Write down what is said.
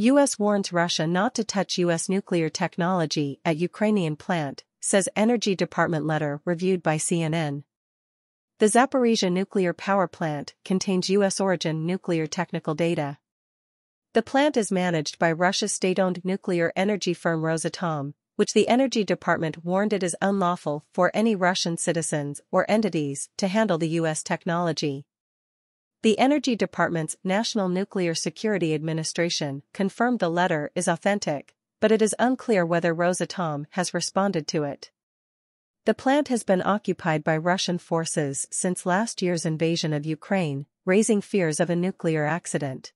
U.S. warns Russia not to touch U.S. nuclear technology at Ukrainian plant, says Energy Department letter reviewed by CNN. The Zaporizhia nuclear power plant contains U.S. origin nuclear technical data. The plant is managed by Russia's state-owned nuclear energy firm Rosatom, which the Energy Department warned it is unlawful for any Russian citizens or entities to handle the U.S. technology. The Energy Department's National Nuclear Security Administration confirmed the letter is authentic, but it is unclear whether Rosatom has responded to it. The plant has been occupied by Russian forces since last year's invasion of Ukraine, raising fears of a nuclear accident.